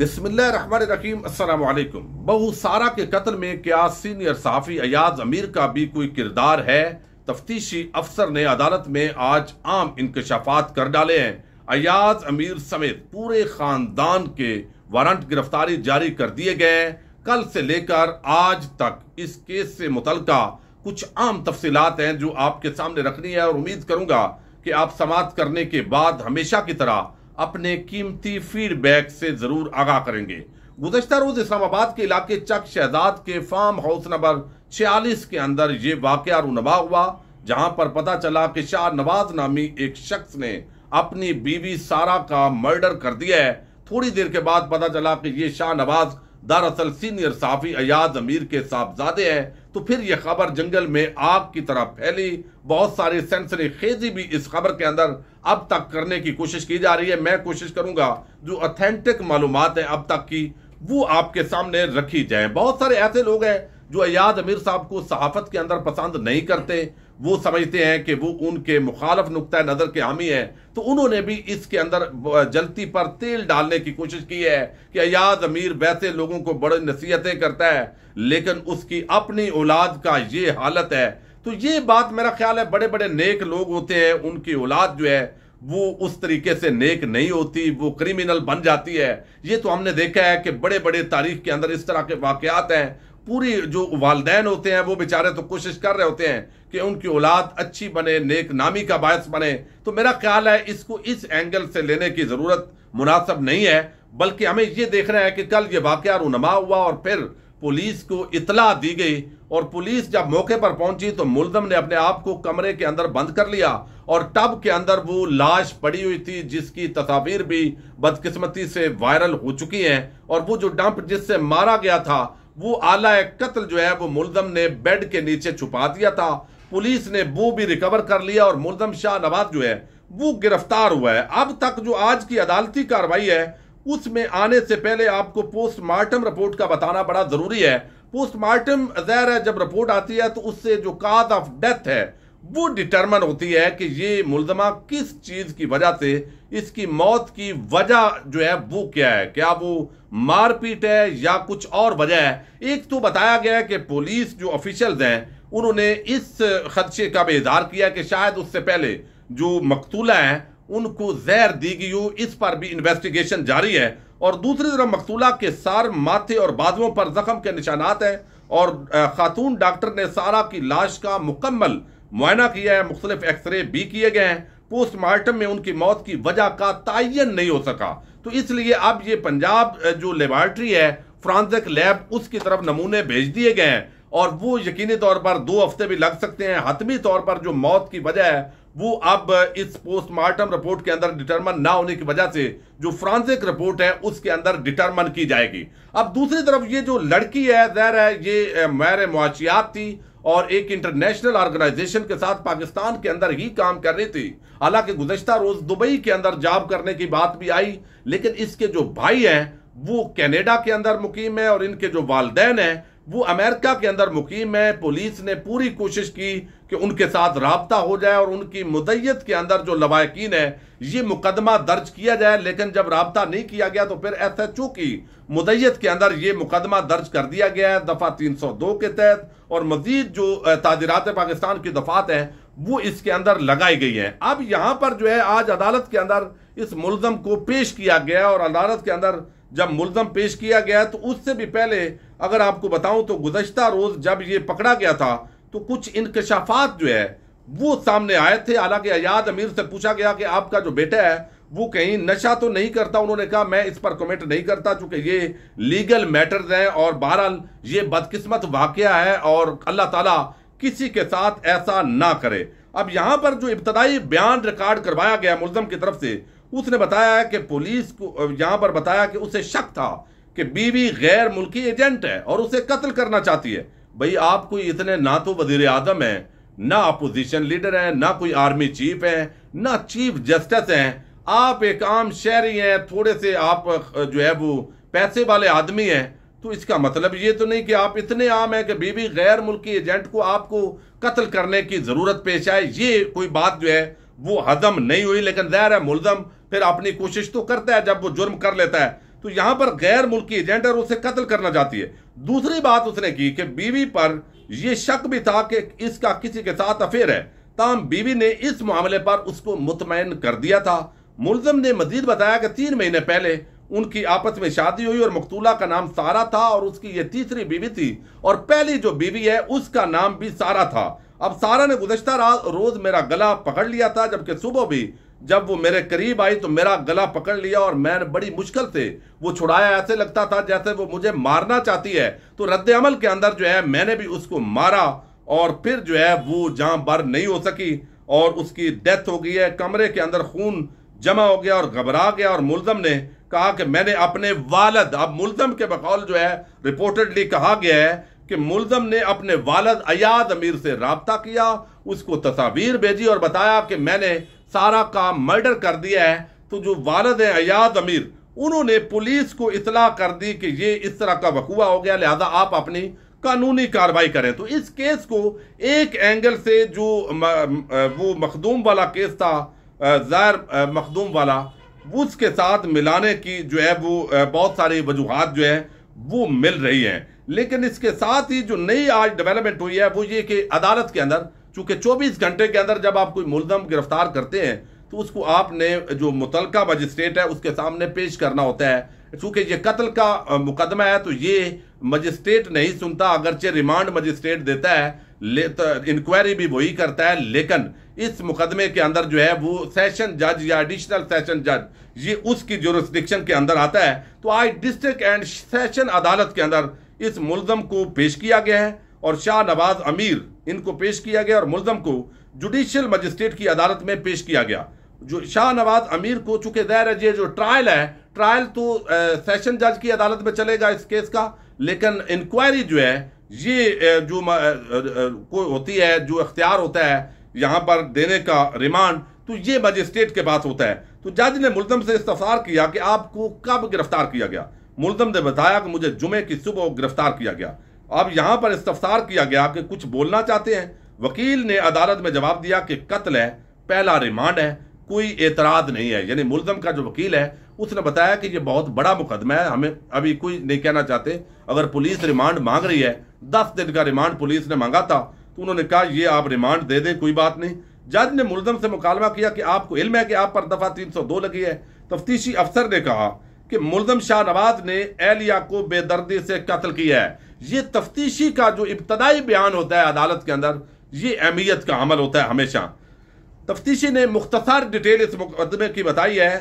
अस्सलाम वालेकुम बहु सारा के कत्ल में क्या सीनियर सहाफ़ी अयाज अमीर का भी कोई किरदार है? तफ्तीशी अफसर ने अदालत में आज आम इंकशाफात कर डाले हैं। अयाज अमीर समेत पूरे खानदान के वारंट गिरफ्तारी जारी कर दिए गए। कल से लेकर आज तक इस केस से मुतलका कुछ आम तफसीलात हैं जो आपके सामने रखनी है और उम्मीद करूँगा कि आप समाप्त करने के बाद हमेशा की तरह अपने कीमती फीडबैक से ज़रूर आगाह करेंगे। गुजशत रोज इस्लामाबाद के इलाके चक शहजाद के फार्म हाउस नंबर छियालीस के अंदर ये वाक़ रूनबा हुआ, जहाँ पर पता चला कि शाह नवाज़ नामी एक शख्स ने अपनी बीवी सारा का मर्डर कर दिया है। थोड़ी देर के बाद पता चला कि ये शाह नवाज़ दरअसल सीनियर साफी अयाज अमीर के साहबजादे हैं। तो फिर यह खबर जंगल में आग की तरह फैली। बहुत सारी सेंसरी खेजी भी इस खबर के अंदर अब तक करने की कोशिश की जा रही है। मैं कोशिश करूँगा जो अथेंटिक मालूम है अब तक की, वो आपके सामने रखी जाए। बहुत सारे ऐसे लोग हैं जो अयाद अमीर साहब को सहाफत के अंदर पसंद नहीं करते। वो समझते हैं कि वो उनके मुखालफ नुकता नज़र के हामी है। तो उन्होंने भी इसके अंदर जलती पर तेल डालने की कोशिश की है कि अयाज अमीर वैसे लोगों को बड़ी नसीहतें करता है, लेकिन उसकी अपनी औलाद का ये हालत है। तो ये बात मेरा ख्याल है बड़े बड़े नेक लोग होते हैं, उनकी औलाद जो है, वो उस तरीके से नेक नहीं होती, वो क्रिमिनल बन जाती है। ये तो हमने देखा है कि बड़े बड़े तारीख के अंदर इस तरह के वाकयात हैं। पूरी जो वालदेन होते हैं, वो बेचारे तो कोशिश कर रहे होते हैं कि उनकी औलाद अच्छी बने, नेक नामी का बायस बने। तो मेरा ख्याल है इसको इस एंगल से लेने की ज़रूरत मुनासब नहीं है, बल्कि हमें ये देखना है कि कल ये वाक़ रूनमा हुआ और फिर पुलिस को इतला दी गई। और पुलिस जब मौके पर पहुँची तो मुलजम ने अपने आप को कमरे के अंदर बंद कर लिया और टब के अंदर वो लाश पड़ी हुई थी, जिसकी तस्वीर भी बदकिस्मती से वायरल हो चुकी हैं। और वो जो डंप जिससे मारा गया था वो आला कत्ल जो है वो मुलजम ने बेड के नीचे छुपा दिया था। पुलिस ने वो भी रिकवर कर लिया और मुलजम शाह नवाज़ जो है, वो गिरफ़्तार हुआ है। अब तक जो आज की अदालती कार्रवाई है, उसमें आने से पहले आपको पोस्टमार्टम रिपोर्ट का बताना बड़ा ज़रूरी है। पोस्टमार्टम जहर है, जब रिपोर्ट आती है तो उससे जो काज ऑफ़ डेथ है वो डिटरमन होती है कि ये मुलजमा किस चीज़ की वजह से इसकी मौत की वजह जो है वो क्या है? क्या वो मारपीट है या कुछ और वजह है? एक तो बताया गया है कि पुलिस जो ऑफिशियल्स हैं, उन्होंने इस खदशे का भी इजहार किया कि शायद उससे पहले जो मकतूला है, उनको जहर दी गई हो। इस पर भी इन्वेस्टिगेशन जारी है। और दूसरी तरफ़ मकतूला के सार माथे और बाजुओं पर जख्म के निशानात हैं और खातून डॉक्टर ने सारा की लाश का मुकम्मल मुआयना किया है, मुख्तलिफ़ एक्सरे भी किए गए हैं। पोस्टमार्टम में उनकी मौत की वजह का तयन नहीं हो सका। तो इसलिए अब ये पंजाब जो लेबॉर्ट्री है, फ्रांसिक लैब, उसकी तरफ़ नमूने भेज दिए गए हैं। और वो यकीनी तौर पर दो हफ़्ते भी लग सकते हैं। हतमी तौर पर जो मौत की वजह है, वो अब इस पोस्टमार्टम रिपोर्ट के अंदर डिटरमन ना होने की वजह से जो फ्रांसिक रिपोर्ट है, उसके अंदर डिटरमन की जाएगी। अब दूसरी तरफ़ ये जो लड़की है, जहर है ये मैर मुआशियात थी और एक इंटरनेशनल ऑर्गेनाइजेशन के साथ पाकिस्तान के अंदर ही काम कर रही थी। हालाँकि गुजशत रोज दुबई के अंदर जॉब करने की बात भी आई, लेकिन इसके जो भाई हैं, वो कनाडा के अंदर मुकीम है और इनके जो वालदेन हैं वो अमेरिका के अंदर मुकीम है, पुलिस ने पूरी कोशिश की कि उनके साथ रबता हो जाए और उनकी मुदैत के अंदर जो लवाकिन है, ये मुकदमा दर्ज किया जाए। लेकिन जब रबता नहीं किया गया तो फिर एस एच ओ की मुदैत के अंदर ये मुकदमा दर्ज कर दिया गया है, दफ़ा तीन सौ दो के तहत। और मजीद जो ताजरात पाकिस्तान की दफात है, वो इसके अंदर लगाई गई है। अब यहाँ पर जो है, आज अदालत के अंदर इस मुलजम को पेश किया गया और अदालत के अंदर जब मुलम पेश किया गया तो उससे भी पहले अगर आपको बताऊँ तो गुजश्ता रोज जब ये पकड़ा गया था तो कुछ इंकशाफात जो है, वो सामने आए थे। हालाँकि अयाद अमीर से पूछा गया कि आपका जो बेटा है, वो कहीं नशा तो नहीं करता? उन्होंने कहा, मैं इस पर कमेंट नहीं करता, चूँकि ये लीगल मैटर्स हैं और बहरहाल ये बदकिस्मत वाकया है और अल्लाह ताला किसी के साथ ऐसा ना करे। अब यहाँ पर जो इब्तदाई बयान रिकॉर्ड करवाया गया मुलजम की तरफ़ से, उसने बताया कि पुलिस को, यहाँ पर बताया कि उसे शक था कि बीवी गैर मुल्की एजेंट है और उसे कत्ल करना चाहती है। भाई, आप कोई इतने ना तो वज़ीर आज़म है, ना अपोजिशन लीडर है, ना कोई आर्मी चीफ है, ना चीफ जस्टिस है। आप एक आम शहरी हैं, थोड़े से आप जो है वो पैसे वाले आदमी हैं। तो इसका मतलब ये तो नहीं कि आप इतने आम हैं कि बीबी गैर मुल्की एजेंट को आपको कत्ल करने की ज़रूरत पेश आए। ये कोई बात जो है वो हजम नहीं हुई, लेकिन जहर है मुलजम फिर अपनी कोशिश तो करता है, जब वो जुर्म कर लेता है। तो यहाँ पर गैर मुल्की एजेंट और उसे कत्ल करना चाहती है। दूसरी बात उसने की कि बीवी पर यह शक भी था कि इसका किसी के साथ अफेयर है। ताम बीवी ने इस मामले पर उसको मुतमैन कर दिया था। मुलजम ने मजीद बताया कि तीन महीने पहले उनकी आपस में शादी हुई और मकतूला का नाम सारा था और उसकी ये तीसरी बीवी थी और पहली जो बीवी है, उसका नाम भी सारा था। अब सारा ने गुजश्ता रोज मेरा गला पकड़ लिया था, जबकि सुबह भी जब वो मेरे करीब आई तो मेरा गला पकड़ लिया और मैंने बड़ी मुश्किल से वो छुड़ाया। ऐसे लगता था जैसे वो मुझे मारना चाहती है। तो रद्द अमल के अंदर जो है मैंने भी उसको मारा और फिर जो है वो जहाँ बर नहीं हो सकी और उसकी डेथ हो गई है। कमरे के अंदर खून जमा हो गया और घबरा गया और मुलजम ने कहा कि मैंने अपने वालद, अब मुलजम के बकौल जो है, रिपोर्टेडली कहा गया है कि मुलजम ने अपने वालद अयाद अमीर से रबता किया, उसको तस्वीर भेजी और बताया कि मैंने सारा का मर्डर कर दिया है। तो जो वालद अयाद अमीर, उन्होंने पुलिस को इतला कर दी कि ये इस तरह का वकूआ हो गया, लिहाजा आप अपनी कानूनी कार्रवाई करें। तो इस केस को एक एंगल से जो वो मखदूम वाला केस था ज़ाहिर मखदूम वाला, उसके साथ मिलाने की जो है वो बहुत सारी वजूहत जो है वो मिल रही हैं। लेकिन इसके साथ ही जो नई आज डेवलपमेंट हुई है, वो ये कि अदालत के अंदर, चूँकि 24 घंटे के अंदर जब आप कोई मुलजम गिरफ़्तार करते हैं तो उसको आपने जो मुतलका मजिस्ट्रेट है, उसके सामने पेश करना होता है। चूँकि ये कत्ल का मुकदमा है तो ये मजिस्ट्रेट नहीं सुनता, अगरचे रिमांड मजिस्ट्रेट देता है, ले तो इंक्वायरी भी वही करता है। लेकिन इस मुकदमे के अंदर जो है, वो सेशन जज या एडिशनल सेशन जज ये उसकी जुरिस्डिक्शन के अंदर आता है। तो आज डिस्ट्रिक्ट एंड सेशन अदालत के अंदर इस मुलजम को पेश किया गया है और शाह नवाज़ अमीर इनको पेश किया गया और मुलजम को जुडिशियल मजिस्ट्रेट की अदालत में पेश किया गया। जो शाह नवाज़ अमीर को चूँकि दायर है जो ट्रायल है, ट्रायल तो सेशन जज की अदालत में चलेगा इस केस का, लेकिन इंक्वायरी जो है, ये जो को होती है, जो अख्तियार होता है, यहाँ पर देने का रिमांड तो ये मजिस्ट्रेट के पास होता है। तो जज ने मुलजम से इस्तफार किया कि आपको कब गिरफ़्तार किया गया। मुलजम ने बताया कि मुझे जुमे की सुबह गिरफ़्तार किया गया। अब यहाँ पर इस्तफसार किया गया कि कुछ बोलना चाहते हैं। वकील ने अदालत में जवाब दिया कि कत्ल है, पहला रिमांड है, कोई एतराज़ नहीं है। यानी मुलजम का जो वकील है, उसने बताया कि यह बहुत बड़ा मुकदमा है। हमें अभी कोई नहीं कहना चाहते। अगर पुलिस रिमांड मांग रही है, दस दिन का रिमांड पुलिस ने मांगा था तो उन्होंने कहा, ये आप रिमांड दे दें, कोई बात नहीं। जज ने मुलजम से मुकालमा किया कि आपको इल्म है कि आप पर दफ़ा तीन सौ दो लगी है। तफ्तीशी अफसर ने कहा कि मुलजम शाह नवाज़ ने एहलिया को बेदर्दी से कत्ल किया है। ये तफ्तीशी का जो इब्तदाई बयान होता है अदालत के अंदर, ये अहमियत का अमल होता है हमेशा। तफ्तीशी ने मुख्तसर डिटेल इस मुकदमे की बताई है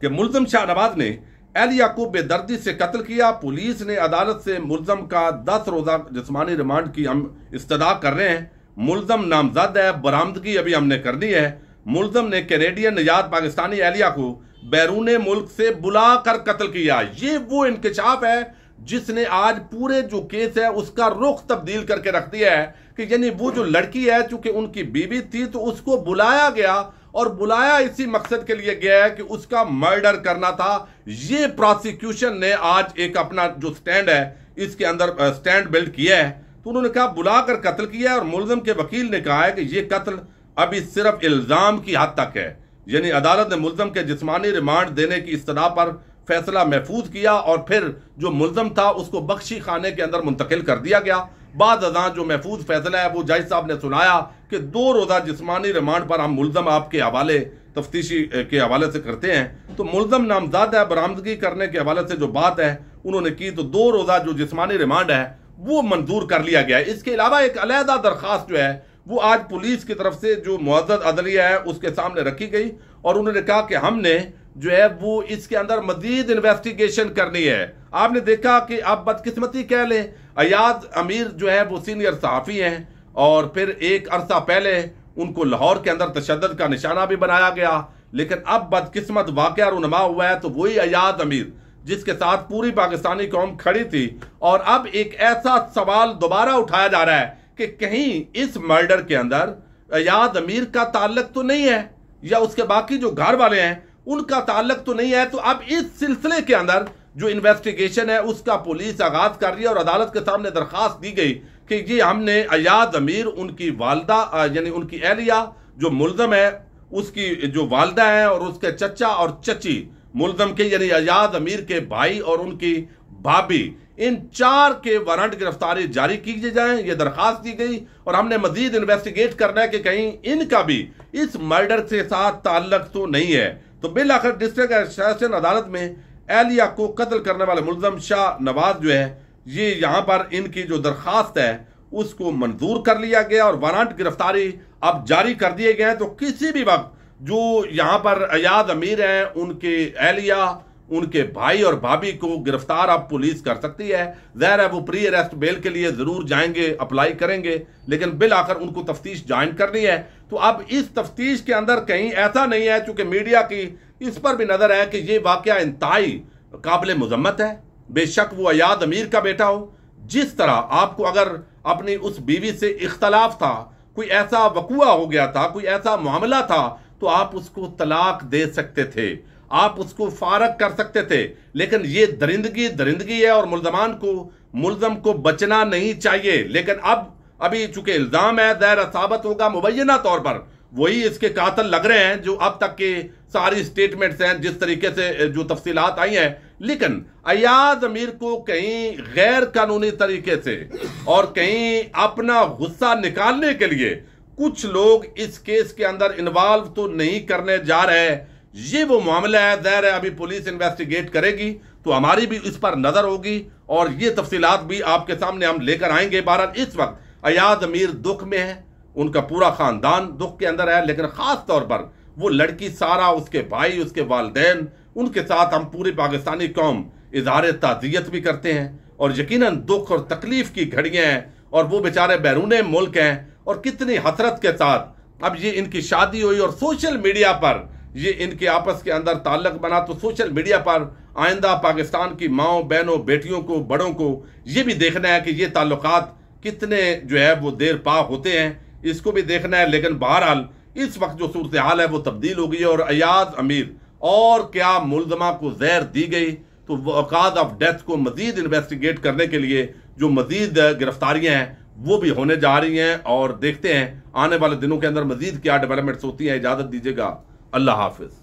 कि मुलजम शाह नवाज़ ने एहलिया को बेदर्दी से कत्ल किया। पुलिस ने अदालत से मुलजम का दस रोजा जिसमानी रिमांड की हम इस्तदा कर रहे हैं। मुलजम नामजद है, बरामदगी अभी हमने करनी है। मुलजम ने कैनेडियन निजात पाकिस्तानी एहलिया को बैरून मुल्क से बुला कर कत्ल किया। ये वो इंकशाफ है जिसने आज पूरे जो केस है उसका रुख तब्दील करके रख दिया है कि यानी वो जो लड़की है, चूँकि उनकी बीवी थी तो उसको बुलाया गया और बुलाया इसी मकसद के लिए गया है कि उसका मर्डर करना था। ये प्रोसिक्यूशन ने आज एक अपना जो स्टैंड है, इसके अंदर स्टैंड बिल्ड किया है। तो उन्होंने कहा, बुलाकर कत्ल किया और मुलजम के वकील ने कहा है कि ये कत्ल अभी सिर्फ़ इल्ज़ाम की हद तक है। यानी अदालत ने मुलम के जिसमानी रिमांड देने की इस्तः पर फैसला महफूज किया और फिर जो मुलम था उसको बख्शी खाने के अंदर मुंतकिल कर दिया गया। बाद अदा जो महफूज फैसला है, वो जज साहब ने सुनाया कि दो रोज़ा जिसमानी रिमांड पर हम मुलम आपके हवाले, तफ्तीशी के हवाले से करते हैं। तो मुलम नामजाद है, बरामदगी करने के हवाले से जो बात है, उन्होंने की तो दो रोज़ा जो जिसमानी रिमांड है, वो मंजूर कर लिया गया इसके अलावा एक अलहदा दरखास्त जो है वो आज पुलिस की तरफ़ से जो मुआजत अदलिया है, उसके सामने रखी गई और उन्होंने कहा कि हमने जो है, वो इसके अंदर मजीद इन्वेस्टिगेशन करनी है। आपने देखा कि आप बदकिस्मती कह लें, अयाज अमीर जो है, वो सीनियर सहाफ़ी हैं और फिर एक अरसा पहले उनको लाहौर के अंदर तशद का निशाना भी बनाया गया। लेकिन अब बदकिस्मत वाक़ रुनमा हुआ है तो वही अयाज अमीर, जिसके साथ पूरी पाकिस्तानी कौम खड़ी थी। और अब एक ऐसा सवाल दोबारा उठाया जा रहा है कि कहीं इस मर्डर के अंदर अयाज अमीर का ताल्लक तो नहीं है, या उसके बाकी जो घर वाले हैं, उनका ताल्लुक तो नहीं है तो अब इस सिलसिले के अंदर जो इन्वेस्टिगेशन है, उसका पुलिस आगाज़ कर रही है और अदालत के सामने दरखास्त दी गई कि ये हमने अयाज अमीर, उनकी वालदा, यानी उनकी एहलिया जो मुलजम है, उसकी जो वालदा है और उसके चचा और चची मुलजम के, यानी आज़ाद अमीर के भाई और उनकी भाभी इन चार के वारंट गिरफ्तारी जारी की जाए, ये दरखास्त दी गई, और हमने मजीद इन्वेस्टिगेट करना है कि कहीं इनका भी इस मर्डर के साथ ताल्लक तो नहीं है। तो बिल आखिर डिस्ट्रिक्ट अदालत में एहलिया को कत्ल करने वाले मुलजम शाह नवाज़ जो है, ये यहाँ पर इनकी जो दरखास्त है, उसको मंजूर कर लिया गया, और वारंट गिरफ्तारी अब जारी कर दिए गए हैं। तो किसी भी वक्त जो यहाँ पर अयाद अमीर हैं, उनके एहलिया उनके भाई और भाभी को गिरफ़्तार अब पुलिस कर सकती है। जहर है वो प्री अरेस्ट बेल के लिए ज़रूर जाएँगे, अप्लाई करेंगे, लेकिन बिल आकर उनको तफ्तीश ज्वाइन करनी है। तो अब इस तफ्तीश के अंदर कहीं ऐसा नहीं है, चूँकि मीडिया की इस पर भी नज़र है कि ये वाक्य इंतहाई काबिल मजम्मत है। बेशक वो अयाद अमीर का बेटा हो। जिस तरह आपको अगर अपनी उस बीवी से इख्तलाफ था, कोई ऐसा वकुआ हो गया था, कोई ऐसा मामला था तो आप उसको तलाक दे सकते थे। आप उसको फारग कर सकते थे, लेकिन ये दरिंदगी दरिंदगी है और मुलजमान को, मुलजम को बचना नहीं चाहिए। लेकिन अब, अभी चूँकि इल्ज़ाम है दैर साबित होगा मुबैना तौर पर। वही इसके कातल लग रहे हैं, जो अब तक के सारी स्टेटमेंट्स हैं, जिस तरीके से जो तफसीलात आई हैं। लेकिन अयाज अमीर को कहीं गैर कानूनी तरीके से और कहीं अपना गुस्सा निकालने के लिए कुछ लोग इस केस के अंदर इन्वॉल्व तो नहीं करने जा रहे। ये वो मामला है, ज़ाहिर है, अभी पुलिस इन्वेस्टिगेट करेगी तो हमारी भी इस पर नज़र होगी, और ये तफसीलात भी आपके सामने हम लेकर आएँगे भारत इस वक्त अयाज अमीर दुख में है, उनका पूरा खानदान दुख के अंदर है, लेकिन खास तौर पर वो लड़की सारा, उसके भाई, उसके वालदेन, उनके साथ हम पूरी पाकिस्तानी कौम इजहार ताजियत भी करते हैं, और यकीन दुख और तकलीफ़ की घड़ियाँ हैं, और वो बेचारे बैरून मुल्क हैं, और कितनी हसरत के साथ अब ये इनकी शादी हुई, और सोशल मीडिया पर ये इनके आपस के अंदर ताल्लक बना तो सोशल मीडिया पर आइंदा पाकिस्तान की माओ, बहनों, बेटियों को, बड़ों को ये भी देखना है कि ये ताल्लुक कितने जो है वो देर पा होते हैं। इसको भी देखना है, लेकिन बहरहाल इस वक्त जो सूरत हाल है वो तब्दील हो गई है और अयाज अमीर और क्या मुलजमा को जहर दी गई तो अकाद ऑफ़ डेथ को मजीद इन्वेस्टिगेट करने के लिए जो मजीद गिरफ्तारियाँ हैं, वो भी होने जा रही हैं और देखते हैं, आने वाले दिनों के अंदर मजीद क्या डेवलपमेंट्स होती हैं, इजाज़त दीजिएगा। अल्लाह हाफिज।